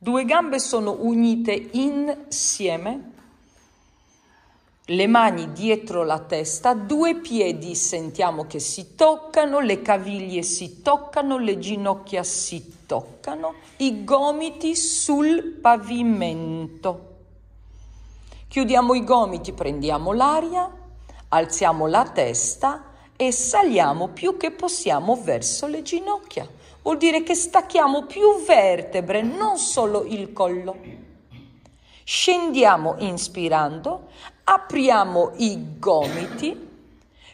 Due gambe sono unite insieme, le mani dietro la testa, due piedi sentiamo che si toccano, le caviglie si toccano, le ginocchia si toccano, i gomiti sul pavimento. Chiudiamo i gomiti, prendiamo l'aria, alziamo la testa e saliamo più che possiamo verso le ginocchia. Vuol dire che stacchiamo più vertebre, non solo il collo. Scendiamo inspirando, apriamo i gomiti,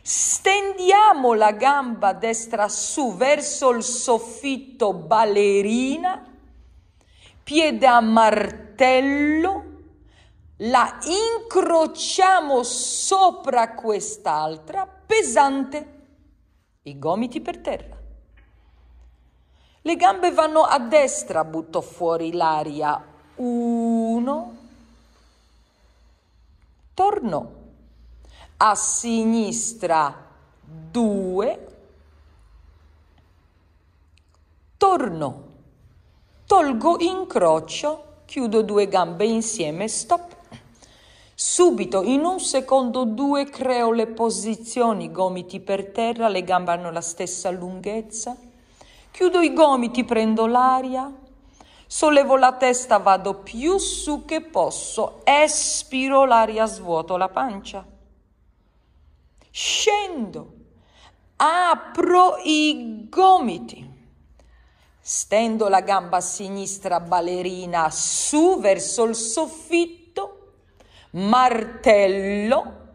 stendiamo la gamba destra su verso il soffitto ballerina, piede a martello, la incrociamo sopra quest'altra pesante, i gomiti per terra. Le gambe vanno a destra, butto fuori l'aria. Uno, torno. A sinistra, due, torno. Tolgo incrocio, chiudo due gambe insieme, stop. Subito, in un secondo due, creo le posizioni, gomiti per terra, le gambe hanno la stessa lunghezza. Chiudo i gomiti, prendo l'aria, sollevo la testa, vado più su che posso, espiro l'aria, svuoto la pancia. Scendo, apro i gomiti. Stendo la gamba sinistra ballerina su verso il soffitto. Martello,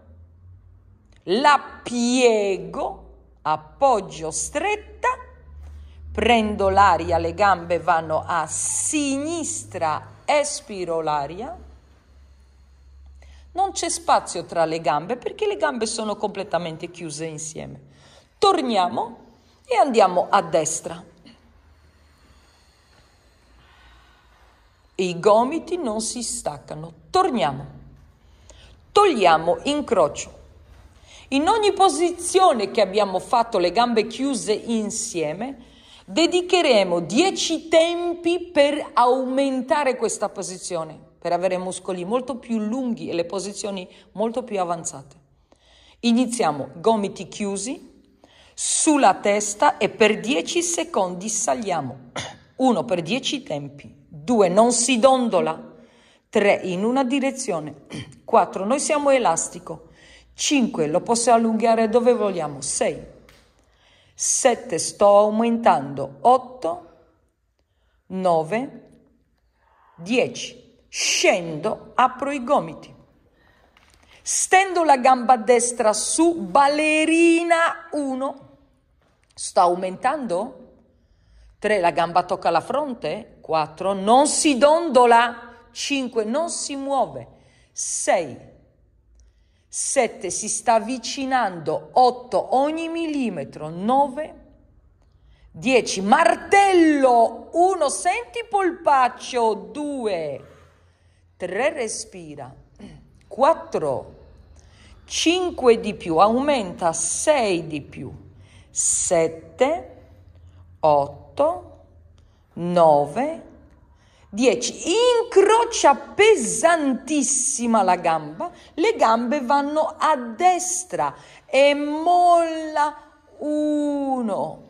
la piego, appoggio stretta, prendo l'aria, le gambe vanno a sinistra, espiro l'aria. Non c'è spazio tra le gambe perché le gambe sono completamente chiuse insieme. Torniamo e andiamo a destra. I gomiti non si staccano. Torniamo togliamo incrocio. In ogni posizione che abbiamo fatto le gambe chiuse insieme, dedicheremo 10 tempi per aumentare questa posizione, per avere muscoli molto più lunghi e le posizioni molto più avanzate. Iniziamo gomiti chiusi sulla testa e per 10 secondi saliamo. Uno per 10 tempi. Due, non si dondola. 3 in una direzione, 4 noi siamo elastico, 5 lo posso allungare dove vogliamo, 6, 7 sto aumentando, 8, 9, 10, scendo, apro i gomiti, stendo la gamba destra su, ballerina 1, sto aumentando, 3 la gamba tocca la fronte, 4 non si dondola, 5 non si muove, 6, 7 si sta avvicinando, 8 ogni millimetro, 9, 10 martello, 1 senti polpaccio, 2, 3 respira, 4, 5 di più, aumenta. 6 di più, 7, 8, 9, 10. Incrocia pesantissima la gamba, le gambe vanno a destra e molla 1,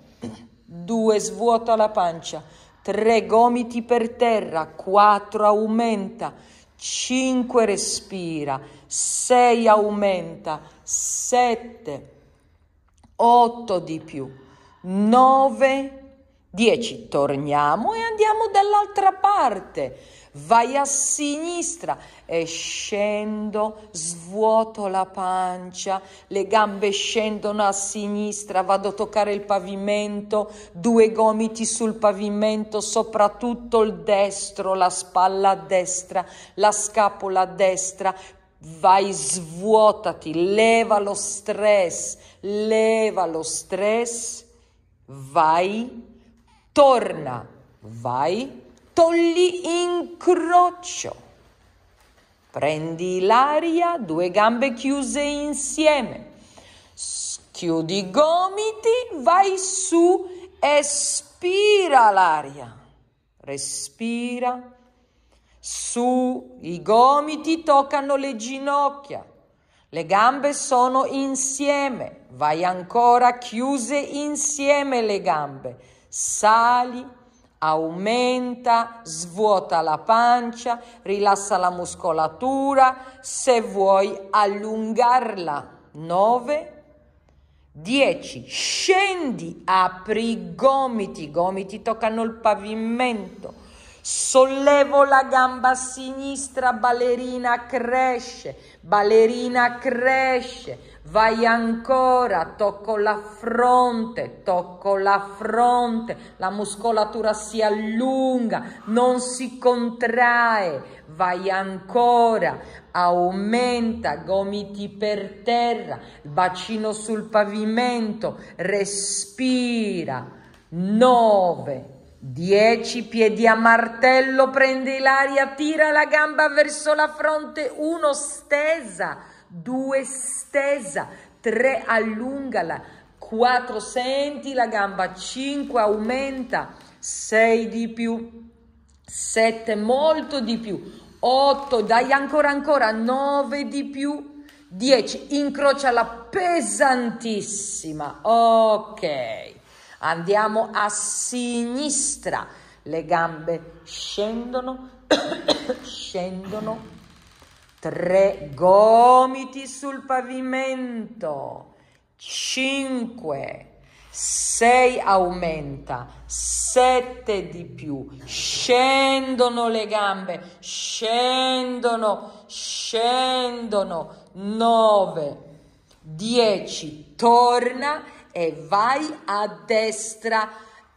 2, svuota la pancia, 3 gomiti per terra, 4 aumenta, 5 respira, 6 aumenta, 7, 8 di più, 9 10. Torniamo e andiamo dall'altra parte. Vai a sinistra e scendo, svuoto la pancia, le gambe scendono a sinistra, vado a toccare il pavimento, due gomiti sul pavimento, soprattutto il destro, la spalla a destra, la scapola a destra, vai, svuotati, leva lo stress, leva lo stress, vai torna, vai, togli incrocio. Prendi l'aria, due gambe chiuse insieme. Chiudi i gomiti, vai su, espira l'aria. Respira, su, i gomiti toccano le ginocchia, le gambe sono insieme, vai ancora chiuse insieme le gambe, sali, aumenta, svuota la pancia, rilassa la muscolatura, se vuoi allungarla. 9 10. Scendi, apri i gomiti, i gomiti toccano il pavimento. Sollevo la gamba sinistra, ballerina cresce, ballerina cresce. Vai ancora, tocco la fronte, tocco la fronte, la muscolatura si allunga, non si contrae. Vai ancora, aumenta, gomiti per terra, bacino sul pavimento, respira. 9 10 piedi a martello, prendi l'aria, tira la gamba verso la fronte, 1 stesa, 2 stesa, 3 allungala, 4 senti la gamba, 5 aumenta, 6 di più, 7 molto di più, 8 dai ancora ancora, 9 di più, 10 incrocia la pesantissima, ok. Andiamo a sinistra, le gambe scendono, scendono, tre gomiti sul pavimento, cinque, sei aumenta, sette di più, scendono le gambe, scendono, scendono, nove, dieci, torna e vai a destra,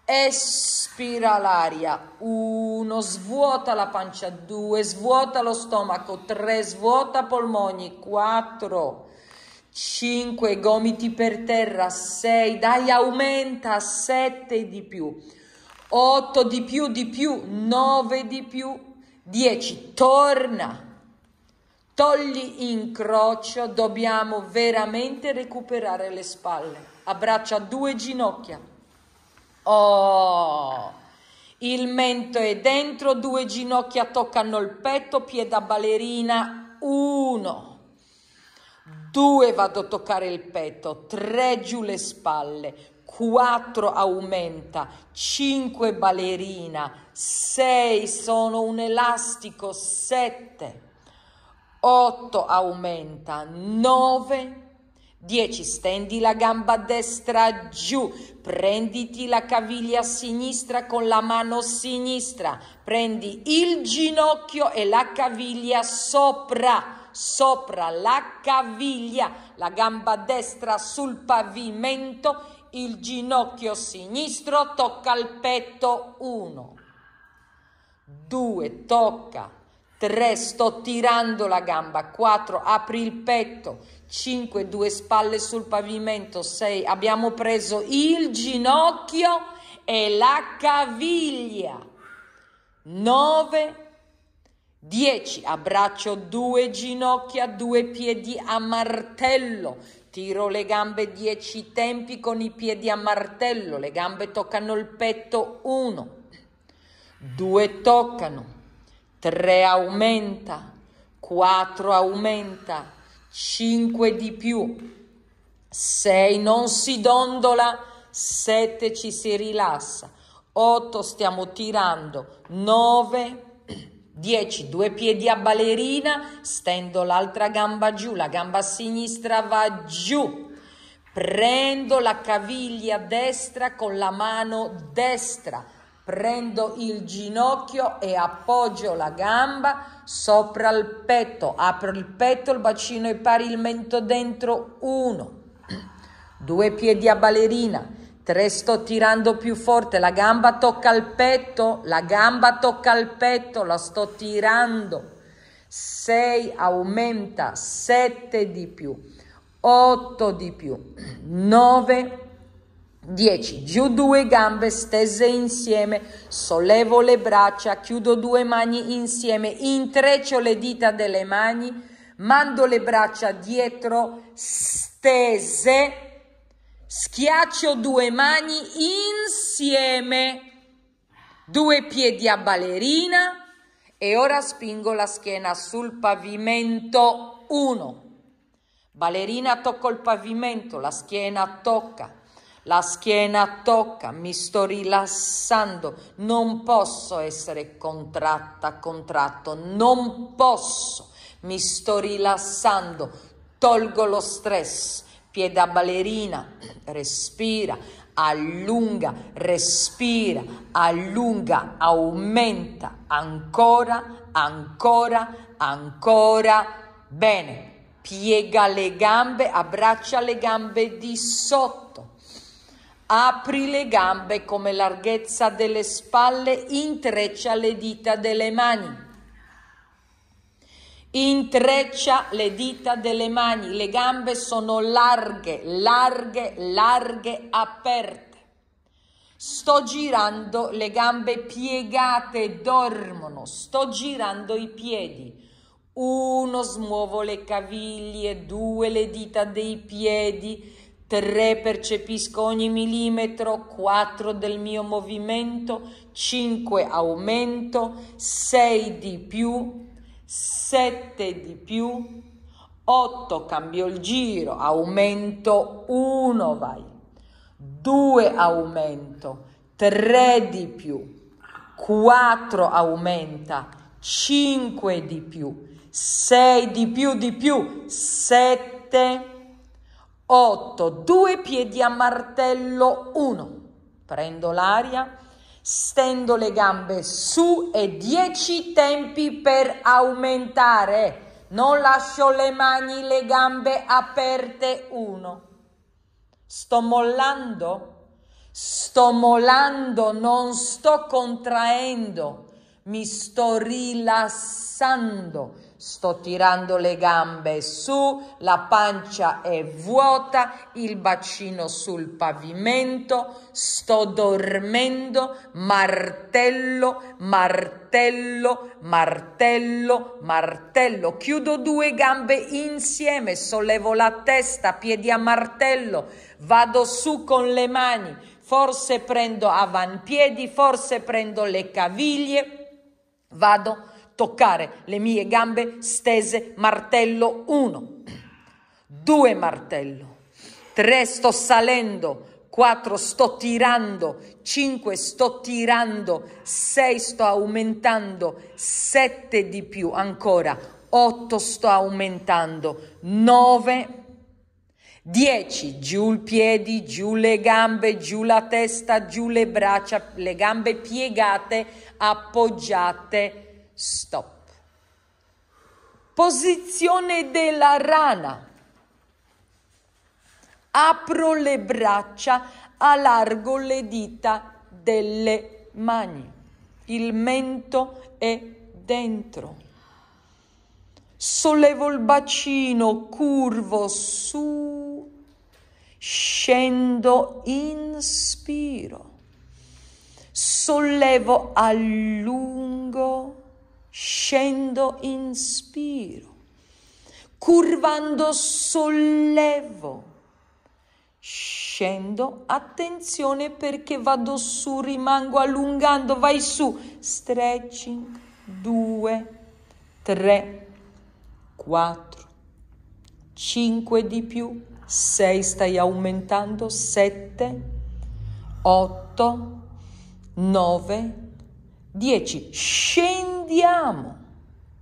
espira l'aria, uno, svuota la pancia, due, svuota lo stomaco, tre, svuota polmoni, quattro, cinque, gomiti per terra, sei, dai aumenta, sette di più, otto di più, di più, nove di più, dieci, torna. Togli incrocio, dobbiamo veramente recuperare le spalle abbraccia due ginocchia. Oh, il mento è dentro, due ginocchia toccano il petto, piede ballerina, uno. Due vado a toccare il petto, tre giù le spalle, quattro aumenta, cinque ballerina, sei sono un elastico, sette, otto aumenta, nove 10. Stendi la gamba destra giù, prenditi la caviglia sinistra con la mano sinistra, prendi il ginocchio e la caviglia sopra, sopra la caviglia, la gamba destra sul pavimento, il ginocchio sinistro tocca il petto, 1, 2, tocca, 3, sto tirando la gamba, 4, apri il petto, 5, due spalle sul pavimento, 6, abbiamo preso il ginocchio e la caviglia, 9, 10, abbraccio due ginocchia, due piedi a martello, tiro le gambe 10 tempi con i piedi a martello, le gambe toccano il petto, 1, 2 toccano, 3 aumenta, 4 aumenta, 5 di più, 6 non si dondola, 7 ci si rilassa, 8 stiamo tirando, 9 10, due piedi a ballerina, stendo l'altra gamba giù, la gamba sinistra va giù. Prendo la caviglia destra con la mano destra, prendo il ginocchio e appoggio la gamba sopra il petto, apro il petto, il bacino è pari, il mento dentro, uno, due piedi a ballerina, tre sto tirando più forte, la gamba tocca il petto, la gamba tocca il petto, la sto tirando, sei aumenta, sette di più, otto di più, nove 10. Giù due gambe stese insieme, sollevo le braccia, chiudo due mani insieme, intreccio le dita delle mani, mando le braccia dietro stese, schiaccio due mani insieme, due piedi a ballerina E ora spingo la schiena sul pavimento. Uno. Ballerina tocco il pavimento, la schiena tocca. La schiena tocca, mi sto rilassando, non posso essere contratta, contratto, non posso, mi sto rilassando, tolgo lo stress, pieda ballerina, respira, allunga, respira, allunga, aumenta, ancora, ancora, ancora, bene, piega le gambe, abbraccia le gambe di sotto Apri le gambe come larghezza delle spalle, intreccia le dita delle mani. Intreccia le dita delle mani, le gambe sono larghe, larghe, larghe, aperte. Sto girando le gambe piegate, dormono, sto girando i piedi. Uno, smuovo le caviglie, due, le dita dei piedi, 3 percepisco ogni millimetro, 4 del mio movimento, 5 aumento, 6 di più, 7 di più, 8 cambio il giro, aumento 1 vai, 2 aumento, 3 di più, 4 aumenta, 5 di più, 6 di più di più, 7 8, due piedi a martello, 1. Prendo l'aria, stendo le gambe su e 10 tempi per aumentare. Non lascio le mani, le gambe aperte, 1. Sto mollando? Sto mollando, non sto contraendo, mi sto rilassando Sto tirando le gambe su, la pancia è vuota, il bacino sul pavimento, sto dormendo, martello, martello, martello, martello. Chiudo due gambe insieme, sollevo la testa, piedi a martello, vado su con le mani, forse prendo avampiedi, forse prendo le caviglie, vado toccare le mie gambe stese, martello 1, 2 martello, 3 sto salendo, 4 sto tirando, 5 sto tirando, 6 sto aumentando, 7 di più ancora, 8 sto aumentando, 9 10 giù i piedi, giù le gambe, giù la testa, giù le braccia, le gambe piegate, appoggiate Stop. Posizione della rana. Apro le braccia, allargo le dita delle mani. Il mento è dentro. Sollevo il bacino, curvo su, scendo, inspiro. Sollevo, allungo scendo, inspiro, curvando sollevo, scendo, attenzione perché vado su, rimango allungando, vai su, stretching, due, tre, quattro, cinque di più, sei, stai aumentando, sette, otto, nove, dieci, scendi scendiamo,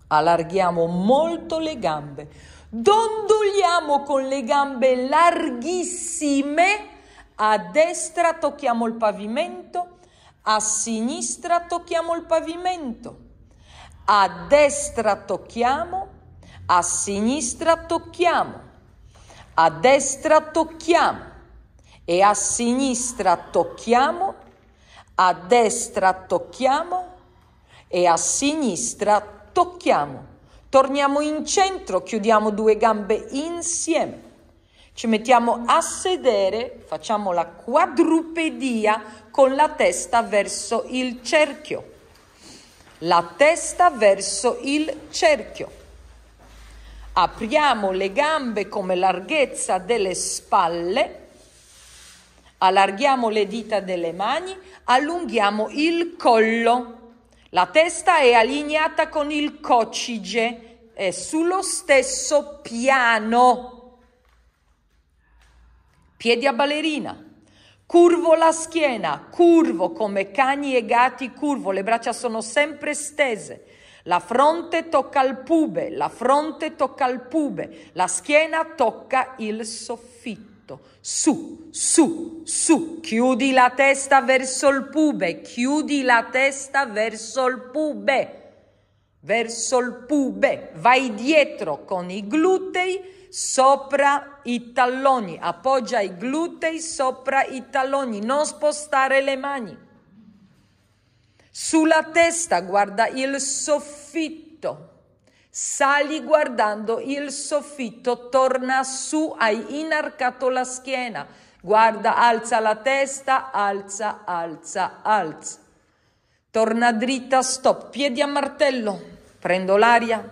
allarghiamo molto le gambe, dondoliamo con le gambe larghissime, a destra tocchiamo il pavimento, a sinistra tocchiamo il pavimento, a destra tocchiamo, a sinistra tocchiamo, a destra tocchiamo. E a sinistra tocchiamo, a destra tocchiamo e a sinistra tocchiamo. Torniamo in centro, chiudiamo due gambe insieme. Ci mettiamo a sedere, facciamo la quadrupedia con la testa verso il cerchio. La testa verso il cerchio. Apriamo le gambe come larghezza delle spalle, allarghiamo le dita delle mani, allunghiamo il collo La testa è allineata con il coccige, è sullo stesso piano. Piedi a ballerina. Curvo la schiena, curvo come cani e gatti, curvo, le braccia sono sempre stese. La fronte tocca il pube, la fronte tocca il pube, la schiena tocca il soffitto. Su, su, su, chiudi la testa verso il pube, chiudi la testa verso il pube, verso il pube, vai dietro con i glutei sopra i talloni, appoggia i glutei sopra i talloni, non spostare le mani. Sulla testa guarda il soffitto. Sali guardando il soffitto, torna su, hai inarcato la schiena. Guarda, alza la testa, alza, alza, alza. Torna dritta, stop, piedi a martello. Prendo l'aria,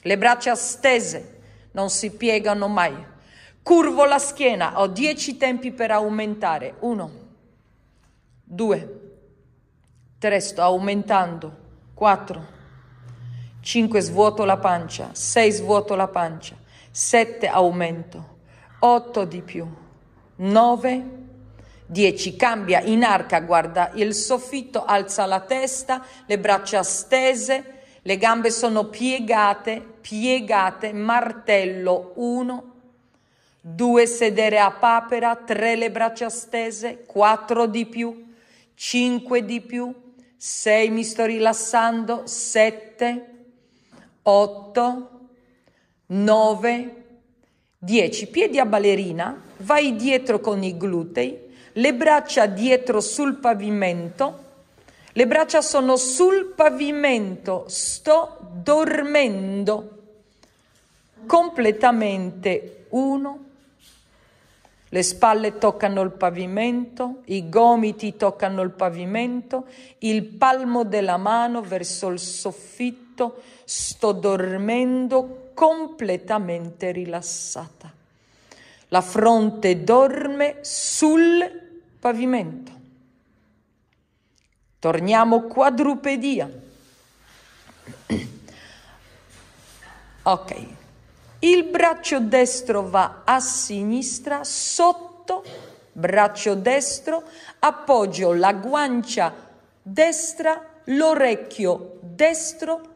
le braccia stese, non si piegano mai. Curvo la schiena, ho dieci tempi per aumentare. Uno, due, 3 sto aumentando, 4, 5 svuoto la pancia, 6 svuoto la pancia, 7 aumento, 8 di più, 9, 10 cambia in arca, guarda il soffitto, alza la testa, le braccia stese, le gambe sono piegate, piegate, martello 1, 2 sedere a papera, 3 le braccia stese, 4 di più, 5 di più, 6 mi sto rilassando, 7, 8, 9, 10. Piedi a ballerina, vai dietro con i glutei, le braccia dietro sul pavimento, le braccia sono sul pavimento, sto dormendo completamente. Uno, le spalle toccano il pavimento, i gomiti toccano il pavimento, il palmo della mano verso il soffitto, sto dormendo completamente rilassata. La fronte dorme sul pavimento. Torniamo quadrupedia. Ok, il braccio destro va a sinistra, sotto, braccio destro, appoggio la guancia destra, l'orecchio destro,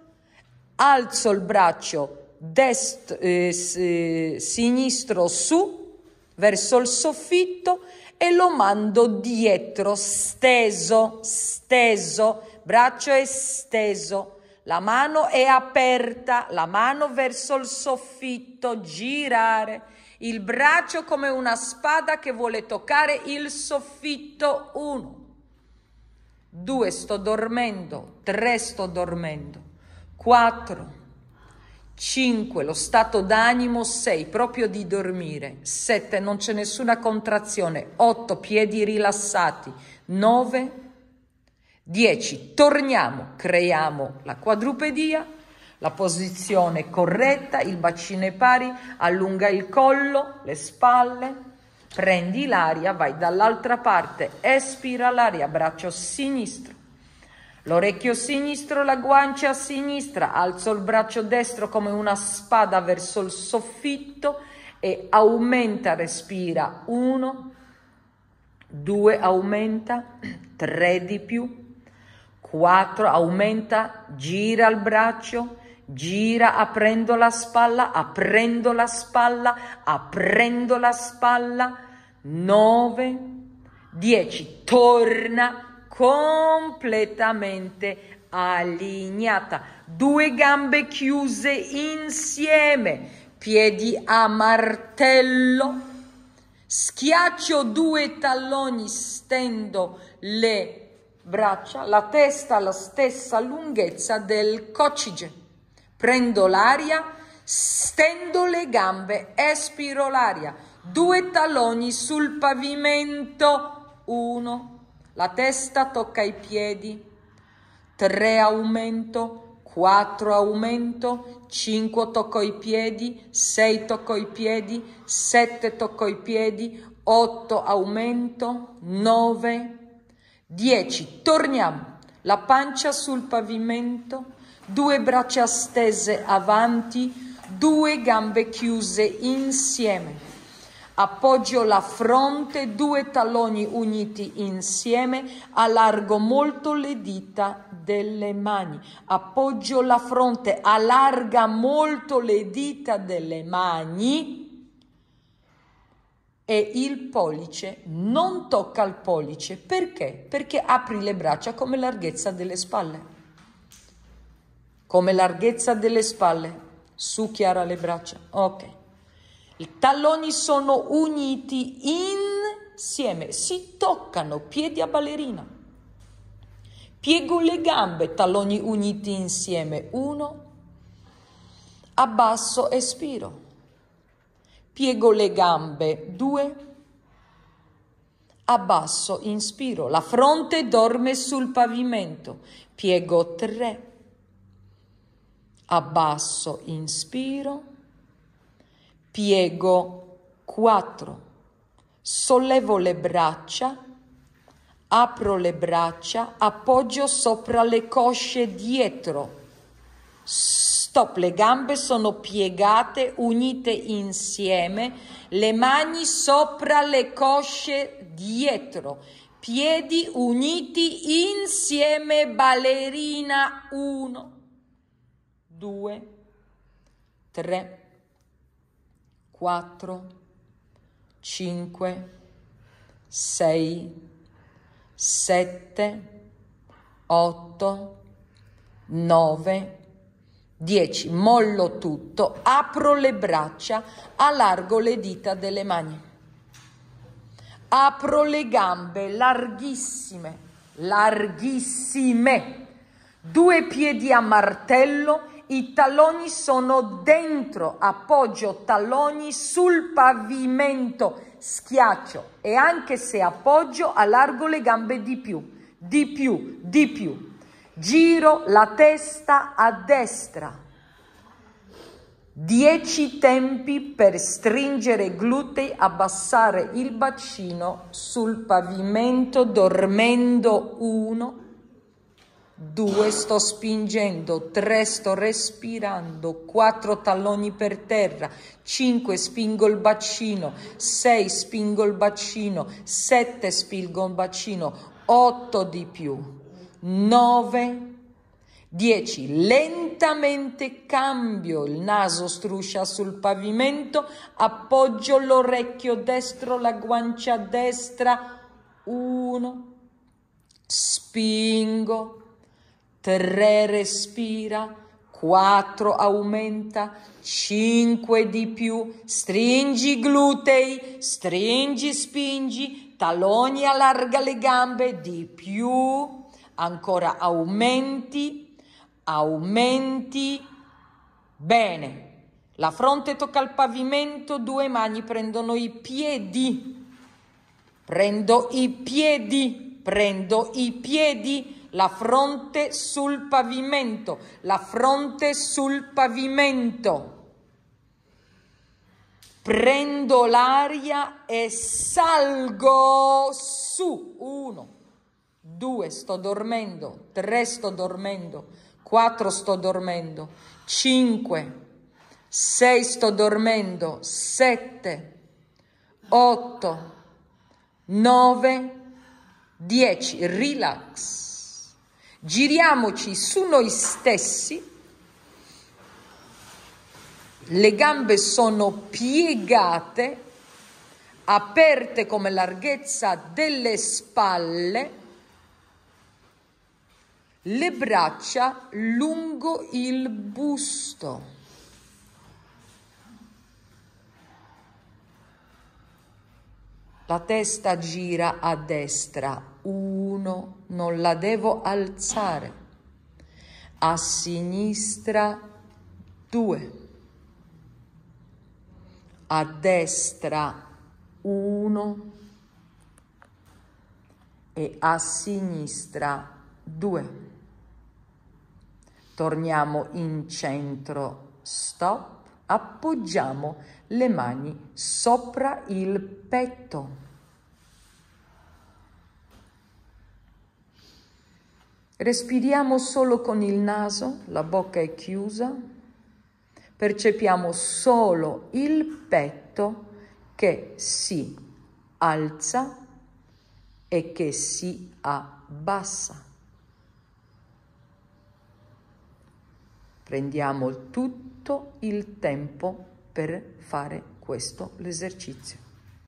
alzo il braccio dest- eh, eh, sinistro su, verso il soffitto e lo mando dietro, steso, steso, braccio esteso la mano è aperta, la mano verso il soffitto, girare, il braccio come una spada che vuole toccare il soffitto. Uno, due, sto dormendo, tre, sto dormendo, quattro, cinque, lo stato d'animo, sei, proprio di dormire, sette, non c'è nessuna contrazione, otto, piedi rilassati, nove, 10. Torniamo, creiamo la quadrupedia, la posizione corretta, il bacino è pari, allunga il collo, le spalle, prendi l'aria, vai dall'altra parte, espira l'aria, braccio sinistro. L'orecchio sinistro, la guancia sinistra, alzo il braccio destro come una spada verso il soffitto e aumenta, respira. Uno, due, aumenta, tre di più, 4, aumenta, gira il braccio, gira aprendo la spalla, aprendo la spalla, aprendo la spalla, 9, 10, torna completamente allineata, due gambe chiuse insieme, piedi a martello, schiaccio due talloni, stendo le braccia, la testa alla stessa lunghezza del coccige. Prendo l'aria, stendo le gambe, espiro l'aria. Due talloni sul pavimento. Uno, la testa tocca i piedi. Tre aumento. 4 aumento, 5 tocco i piedi, 6 tocco i piedi, 7 tocco i piedi, 8 aumento, 9 10. Torniamo. la pancia sul pavimento, due braccia stese avanti, due gambe chiuse insieme. Appoggio la fronte, due talloni uniti insieme, allargo molto le dita delle mani. Appoggio la fronte, allarga molto le dita delle mani e il pollice non tocca il pollice. Perché? Perché apri le braccia come larghezza delle spalle. Come larghezza delle spalle. Su chiara le braccia. Ok. I talloni sono uniti insieme, si toccano, piedi a ballerina. Piego le gambe, talloni uniti insieme. Uno, abbasso, espiro piego le gambe, due, abbasso, inspiro, la fronte dorme sul pavimento, piego tre, abbasso, inspiro, piego quattro, sollevo le braccia, apro le braccia, appoggio sopra le cosce dietro, Stop, le gambe sono piegate, unite insieme, le mani sopra le cosce dietro, piedi uniti insieme, ballerina 1, 2, 3, 4, 5, 6, 7, 8, 9, 10. Mollo tutto, apro le braccia, allargo le dita delle mani. Apro le gambe larghissime, larghissime. Due piedi a martello, i talloni sono dentro, appoggio talloni sul pavimento, schiaccio e anche se appoggio allargo le gambe di più, di più, di più. Giro la testa a destra. Dieci tempi per stringere glutei, abbassare il bacino sul pavimento, dormendo uno, due, sto spingendo, tre, sto respirando, quattro talloni per terra, cinque, spingo il bacino, sei, spingo il bacino, sette, spingo il bacino, otto di più 9, 10. Lentamente cambio il naso struscia sul pavimento, appoggio l'orecchio destro, la guancia destra, 1, spingo, 3 respira, 4 aumenta, 5 di più, stringi i glutei, stringi, spingi, taloni allarga le gambe, di più, ancora aumenti, aumenti, bene. La fronte tocca il pavimento, due mani prendono i piedi, prendo i piedi, prendo i piedi, la fronte sul pavimento, la fronte sul pavimento. Prendo l'aria e salgo su. Uno, 2 sto dormendo, 3 sto dormendo, 4 sto dormendo, 5, 6 sto dormendo, 7, 8, 9, 10. Relax. Giriamoci su noi stessi. Le gambe sono piegate, aperte come larghezza delle spalle le braccia lungo il busto. La testa gira a destra, uno, non la devo alzare. A sinistra, due. A destra, uno. E a sinistra, due. Torniamo in centro, stop, appoggiamo le mani sopra il petto. Respiriamo solo con il naso, la bocca è chiusa, percepiamo solo il petto che si alza e che si abbassa. Prendiamo tutto il tempo per fare questo l'esercizio.